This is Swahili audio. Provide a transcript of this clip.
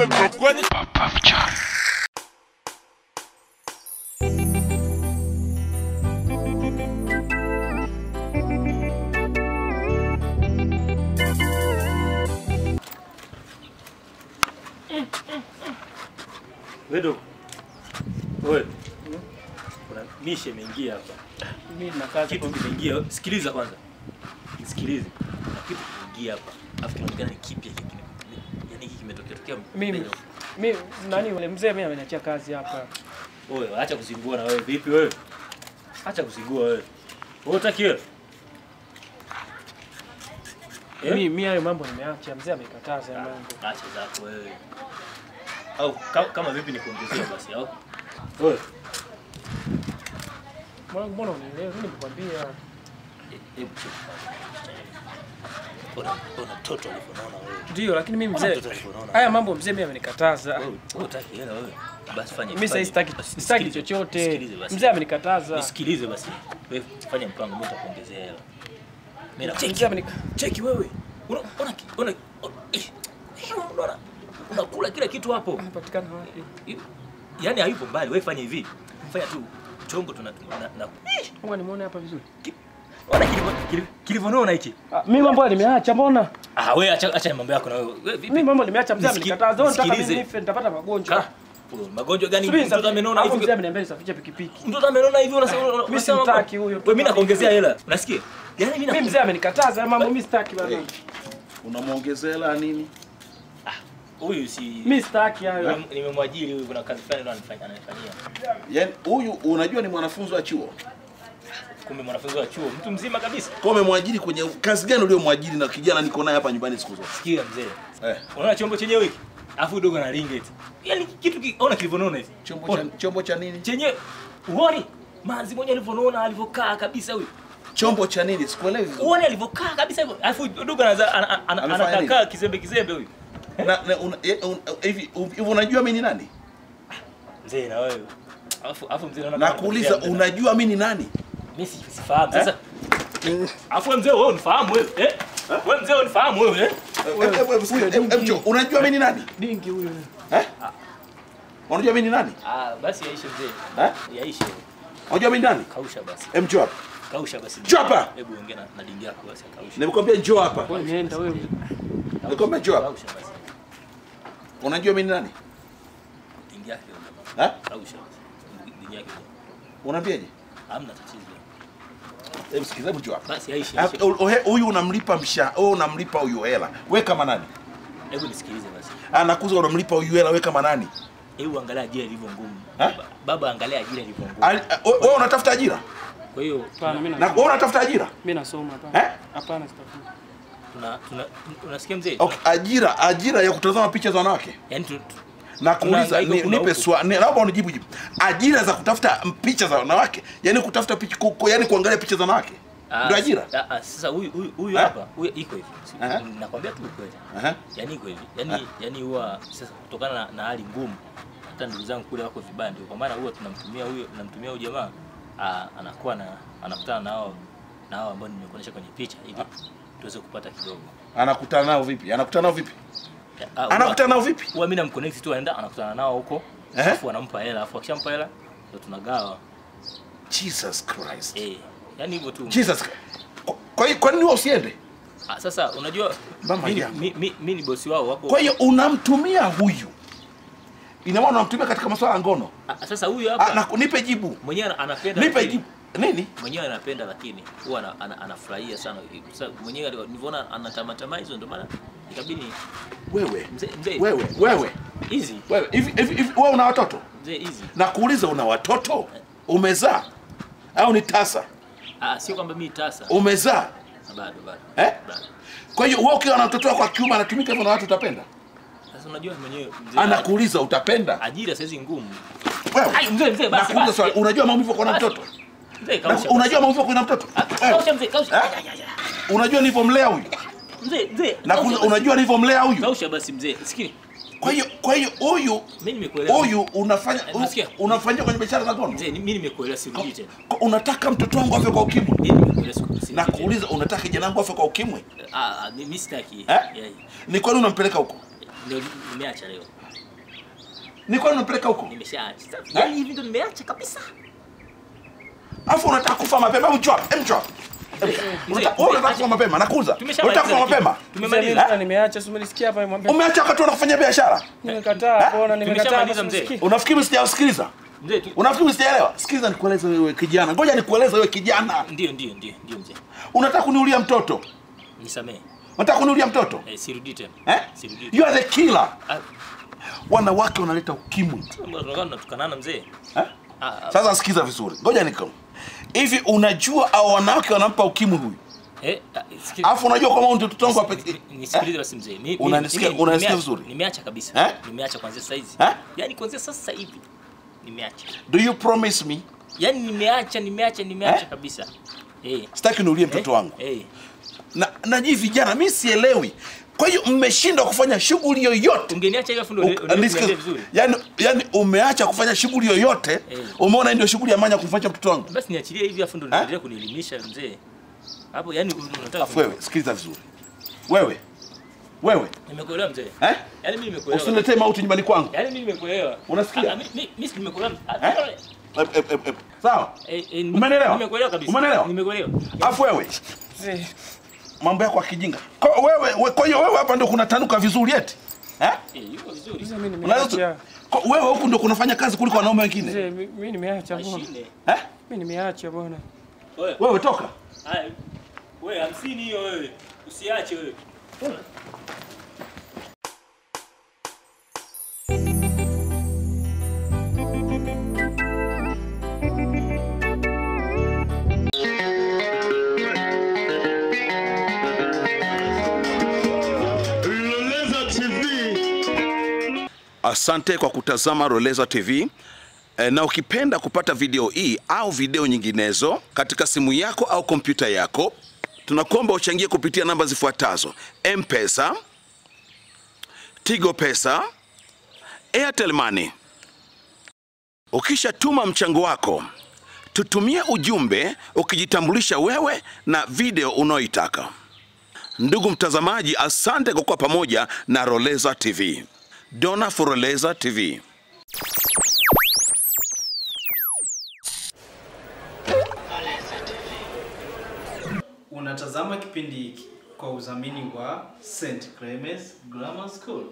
Sema kweli. Wewe wewe, kuna mishe imeingia hapa, Mimi nakaa kitu kimeingia. Sikiliza kwanza, sikiliza, kitu kimeingia hapa, afu kinaonekana ni kipya yaani hiki mimi mimi nani yule mzee mimi ameniachia kazi hapa. Wewe acha kuzingua na wewe, vipi wewe? Acha kuzingua wewe. Wewe utaki wewe? Eh? Mimi mimi hayo mambo nimeacha, mzee amekataza hayo mambo. Acha zako wewe. Au kama, kama vipi nikuongezea basi au? Wewe, Mbona mbona unielewi? Mimi nimekwambia cheki. Mtoto alivyonaona wewe. ndio, lakini mimi mzee haya mambo mzee mimi amenikataza. Wewe wewe hela wewe. Basi fanya. Mimi sasa sitaki sitaki chochote. Mzee amenikataza. Nisikilize basi. Wewe fanya mpango mimi nitakuongezea hela. Mimi na Mzee amenika cheki wewe. unaona ki- ona ona- eh, eh, unaona unakula kila kitu hapo. anapatikana wapi? Yaani hayupo mbali. Wewe fanya hivi. Fanya tu chongo tuna na, na Mungu nimuone hapa vizuri. Ona kilivyo- kilivyo- kilivyonona hiki. Ah, mimi mambo nimeacha mbona? Ah, wewe acha acha mambo yako na wewe. Vipi? Mimi mambo nimeacha, mzee amenikataza. Wewe unataka mimi nife nitapata magonjwa. Ah, Magonjwa gani mtoto amenona hivi? mzee ameniambia nisafiche pikipiki. Mtoto amenona hivi unasema Mimi sitaki huyo. Wewe mimi nakuongezea hela. Unasikia? Yaani mimi Mimi mzee amenikataza mambo, mimi sitaki bana. Unamuongezea hela nini? huyu si Mimi sitaki hayo. Nimemwajiri huyu kuna kazi fulani ndo ananifanyia. Yaani huyu unajua ni mwanafunzi wa chuo. Kumbe mwanafunzi wa chuo, mtu mzima kabisa. Kwa umemwajiri kwenye kazi gani uliyomwajiri na kijana niko naye hapa nyumbani siku zote? Sikia mzee. Eh, Unaona chombo chenyewe hiki? Alafu dogo na ringet. Yaani kitu ki, ona kilivyonona hivi. chombo cha chombo cha nini? Chenye uone manzi mwenye alivyonona alivyokaa kabisa huyu. Chombo cha nini? Sikuelewi. vizuri. Uone alivyokaa kabisa hivyo. Alafu dogo anakaa kizembe kizembe huyu. Na, na eh, hivi hivi unajua mimi ni nani? Mzee na wewe. Alafu alafu mzee naona Na kama kuuliza unajua mimi ni nani? Mimi si- sifahamu. Sasa afu mzee wewe unifahamu wewe. Eh? Wewe mzee unifahamu wewe eh? Eh, eh, eh, eh, eh, mcho, Unajua mimi ni nani? Dingi huyo. Eh? Unajua mimi ni nani? Ah, basi yaishe mzee. Eh? Yaishe. Unajua mimi ni nani? Kausha basi. Hem, njoo hapa. Kausha basi. Njoo hapa. Hebu ongea na, na dingi yako basi kausha. Nimekwambia njoo hapa. Wewe nenda wewe. Nimekwambia njoo hapa. Kausha basi. Unajua mimi ni nani? Dingi yake. Eh? Kausha basi. Dingi yake. Unaambiaje? Hamna tatizo. Em, sikiza hebu jua. Basi. Ah, Huyu unamlipa msha, wewe unamlipa huyu hela. Wewe kama nani? Hebu nisikilize basi. Anakuza unamlipa huyu hela wewe kama nani? Hebu angalia ajira ilivyo ngumu. Baba angalia ajira ilivyo ngumu. Eh, Wewe unatafuta ajira? Kwa hiyo Hapana, mimi Na na wewe unatafuta ajira? mimi nasoma hapana. Eh? Hapana sitafuta. tuna tuna unasikia mzee? Okay, ajira, ajira ya kutazama picha za wanawake. Yaani Na kuuliza ni, nipe swali, naomba unijibu jibu. Ajira za kutafuta picha za wanawake, yani kutafuta picha, yani kuangalia picha za wanawake. Ah, Ndio ajira? ah, ah, Sasa huyu huyu huyu Eh? hapa, huyu iko hivi. Nakwambia tu ukweli. yani Yaani iko hivi. Yaani yaani huwa sasa kutokana na, hali ngumu hata ndugu zangu kule wako vibaya ndio kwa maana huwa tunamtumia huyo tunamtumia huyo jamaa anakuwa na anakutana na hao na hao ambao nimekuonyesha kwenye picha ili tuweze kupata kidogo. Anakutana nao vipi? Anakutana nao vipi? Ah, Anakutana nao vipi? huwa mimi namconnect tu anaenda anakutana nao huko. Eh? Alafu anampa hela, alafu akishampa hela ndio tunagawa. Jesus Christ. Eh. Yaani hivyo tu. Jesus. Kwa- hiyo kwa nini wewe usiende? Ah, sasa unajua mimi yangu. mi, mi, mi ni bosi wao wako. Kwa hiyo unamtumia huyu. Ina maana unamtumia katika masuala ya ngono. Ah, sasa huyu Ah, hapa na nipe jibu. mwenyewe anapenda Nipe jibu. Nini? mwenyewe anapenda lakini huwa ana- ana- anafurahia sana. Mwenyewe nilivyoona anatamatama hizo ndio maana ikabidi Wewe. mzee mzee Wewe, wewe. hizi Wewe, hivi hivi wewe una watoto? mzee hizi. Na kuuliza una watoto? Umezaa? Au ni tasa? Ah, sio kwamba mimi tasa. Umezaa? Bado bado. Eh? Bado. Kwa hiyo wewe ukiwa na mtoto wako wa kiume anatumika hivyo na watu utapenda? Sasa unajua mwenyewe mzee Anakuuliza utapenda? ajira sasa hizi ngumu. Wewe. Mzee mzee basi. Nakuuliza basi. swali, unajua maumivu kwa na mtoto? Unajua maumivu kuna na mtoto? Ah, Wewe. Kausha mzee kausha. Eh? Unajua nilivyomlea huyu? Mzee mzee. Na unajua nilivyomlea huyu? Kausha basi mzee. Sikini. Kwa hiyo kwa hiyo huyu Mimi nimekuelewa. huyu unafanya unafanya nasikia. unafanyia kwenye biashara za ngono? Mzee, mimi nimekuelewa sirudi tena. Unataka mtoto wangu afe kwa ukimwi? Mimi nimekuelewa sirudi Na kuuliza unataka kijana wangu afe kwa ukimwi? Ah, ah, mimi sitaki. Eh? Yeah. Ni kwani unampeleka huko? Ndio nimeacha leo. Ni kwani unampeleka huko? Nimeshaacha. Yaani hivi ndo nimeacha kabisa. Alafu unataka kufa mapema, hebu chop, hebu chop. Unataka wewe unataka kufa mapema, nakuza. Unataka kufa mapema? Tumemaliza. Mzee, nimeacha, si umenisikia hapa mwambie. Umeacha wakati unafanya biashara? Nimekataa, bona nimekataa. Unafikiri sijasikiliza? Mzee. Unafikiri sijaelewa? Sikiliza nikueleze wewe kijana. Ngoja nikueleze wewe kijana. Ndio ndio ndio ndio mzee. Unataka kuniulia mtoto? Nisamee. Unataka kuniulia mtoto? Eh, sirudi tena. Eh? Sirudi. You are the killer. Ah, Wanawake wanaleta ukimwi. mbona tunakaa mzee? Eh? Ah, ah, Sasa sikiza vizuri. Ngoja niko. Hivi unajua au wanawake wanampa ukimwi huyu? eh, afu. Alafu unajua ndio mtoto wangu wa. Nisikilize basi mzee. Mi- mi- Unanisikia- unanisikia vizuri? Nimeacha kabisa. Eh? Nimeacha kuanzia sasa hizi. Eh? Yaani kuanzia sasa hivi nimeacha. Do you promise me? Yaani nimeacha, nimeacha, nimeacha Eh? kabisa. Eh. Sitaki niulie mtoto eh, wangu. Eh. Na na hivi vijana mimi sielewi. Kwa hiyo mmeshindwa kufanya shughuli yoyote. Ungeniacha hivi afu ndo U- ndo- ndo nisikize. niambie vizuri. Yaani yaani umeacha kufanya shughuli yoyote. Hey. Umeona hii ndio shughuli ya manya kumfanya mtoto wangu. Basi niachilie hivi afu ndo Eh? niendelee kunielimisha mzee. Hapo yani unataka Afu wewe sikiliza vizuri. Wewe. Wewe. Nimekuelewa mzee. Eh? Yaani mimi nimekuelewa. Usiniletee mauti nyumbani kwangu. Yaani mimi nimekuelewa. Unasikia? Mi- mi- Mimi nimekuelewa. Ah, Eh? Ep, ep, ep, ep. Sawa? eh, eh, ni- Umenielewa? Nimekuelewa kabisa. Umenielewa? Nimekuelewa. Afu wewe Mzee, mambo yako akijinga. kijinga. Kwa wewe we- kwa hiyo wewe hapa ndio kunatanuka vizuri eti? Eh? Eh, yuko vizuri. mimi Unaweza nimeacha. wewe huku ndio kunafanya kazi kuliko wanaume wengine. Mzee, mimi nimeacha bwana. Eh? Mimi nimeacha bwana. Wewe, Wewe toka. haya. Wewe 50 hiyo wewe. Usiache wewe. Asante kwa kutazama Roleza TV. E, na ukipenda kupata video hii au video nyinginezo katika simu yako au kompyuta yako, tunakuomba uchangie kupitia namba zifuatazo: M-Pesa, Tigo Pesa, Airtel Money. Ukishatuma mchango wako, tutumie ujumbe ukijitambulisha wewe na video unaoitaka. Ndugu mtazamaji, asante kwa kuwa pamoja na Roleza TV. Dona Foroleza TV. Unatazama kipindi hiki kwa udhamini wa St. Clemens Grammar School.